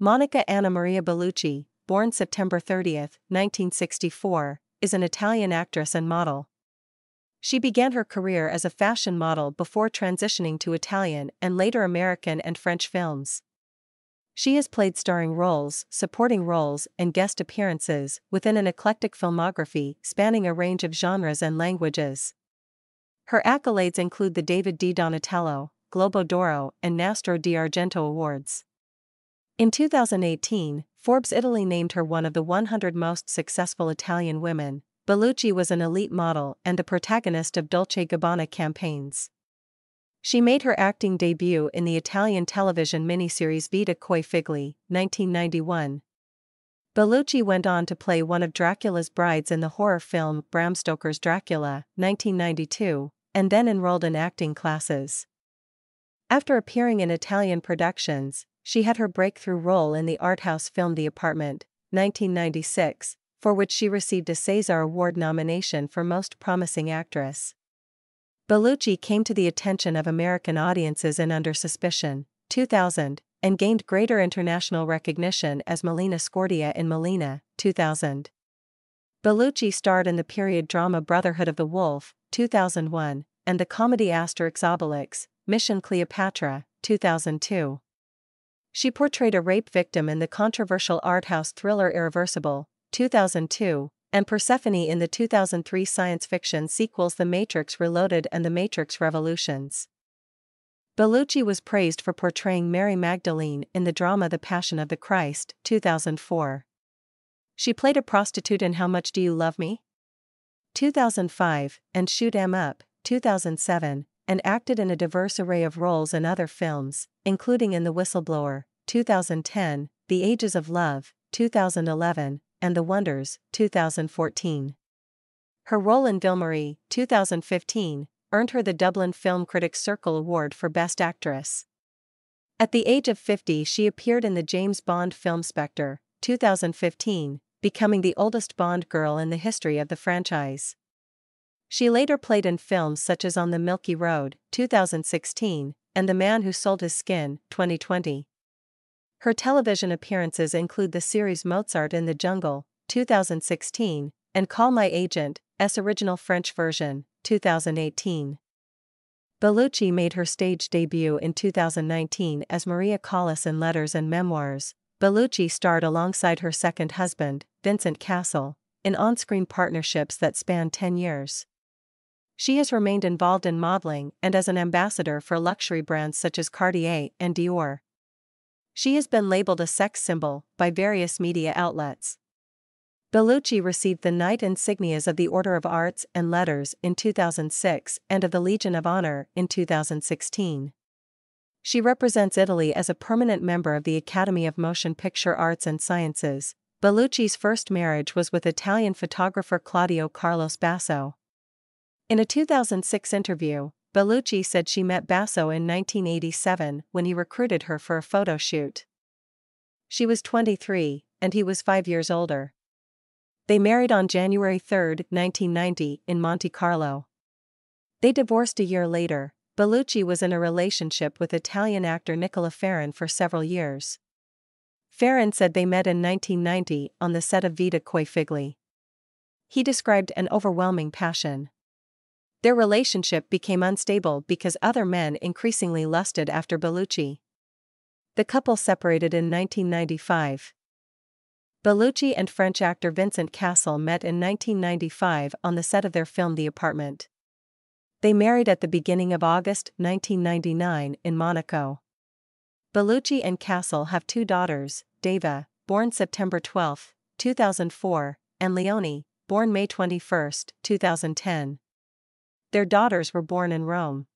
Monica Anna Maria Bellucci, born September 30, 1964, is an Italian actress and model. She began her career as a fashion model before transitioning to Italian and later American and French films. She has played starring roles, supporting roles, and guest appearances within an eclectic filmography spanning a range of genres and languages. Her accolades include the David di Donatello, Globo d'Oro, and Nastro di Argento awards. In 2018, Forbes Italy named her one of the 100 most successful Italian women. Bellucci was an elite model and a protagonist of Dolce Gabbana campaigns. She made her acting debut in the Italian television miniseries Vita coi figli, 1991. Bellucci went on to play one of Dracula's brides in the horror film Bram Stoker's Dracula, 1992, and then enrolled in acting classes. After appearing in Italian productions, she had her breakthrough role in the art house film The Apartment, 1996, for which she received a César Award nomination for Most Promising Actress. Bellucci came to the attention of American audiences in Under Suspicion, 2000, and gained greater international recognition as Malèna Scordia in Malèna, 2000. Bellucci starred in the period drama Brotherhood of the Wolf, 2001, and the comedy Asterix Obelix, Mission Cleopatra, 2002. She portrayed a rape victim in the controversial art house thriller Irreversible, 2002, and Persephone in the 2003 science fiction sequels The Matrix Reloaded and The Matrix Revolutions. Bellucci was praised for portraying Mary Magdalene in the drama The Passion of the Christ, 2004. She played a prostitute in How Much Do You Love Me? 2005, and Shoot 'Em Up, 2007, and acted in a diverse array of roles in other films, including in The Whistleblower, 2010, The Ages of Love, 2011, and The Wonders, 2014. Her role in Ville-Marie, 2015, earned her the Dublin Film Critics Circle Award for Best Actress. At the age of 50, she appeared in the James Bond film Spectre, 2015, becoming the oldest Bond girl in the history of the franchise. She later played in films such as On the Milky Road, 2016, and The Man Who Sold His Skin, 2020. Her television appearances include the series Mozart in the Jungle, 2016, and Call My Agent, S original French version, 2018. Bellucci made her stage debut in 2019 as Maria Callas in Letters and Memoirs. Bellucci starred alongside her second husband, Vincent Cassel, in on-screen partnerships that spanned 10 years. She has remained involved in modeling and as an ambassador for luxury brands such as Cartier and Dior. She has been labeled a sex symbol by various media outlets. Bellucci received the Knight insignias of the Order of Arts and Letters in 2006 and of the Legion of Honor in 2016. She represents Italy as a permanent member of the Academy of Motion Picture Arts and Sciences. Bellucci's first marriage was with Italian photographer Claudio Carlos Basso. In a 2006 interview, Bellucci said she met Basso in 1987 when he recruited her for a photo shoot. She was 23, and he was five years older. They married on January 3, 1990, in Monte Carlo. They divorced a year later. Bellucci was in a relationship with Italian actor Nicola Farron for several years. Farron said they met in 1990 on the set of Vita coi figli. He described an overwhelming passion. Their relationship became unstable because other men increasingly lusted after Bellucci. The couple separated in 1995. Bellucci and French actor Vincent Cassel met in 1995 on the set of their film The Apartment. They married at the beginning of August 1999 in Monaco. Bellucci and Cassel have two daughters, Deva, born September 12, 2004, and Leonie, born May 21, 2010. Their daughters were born in Rome.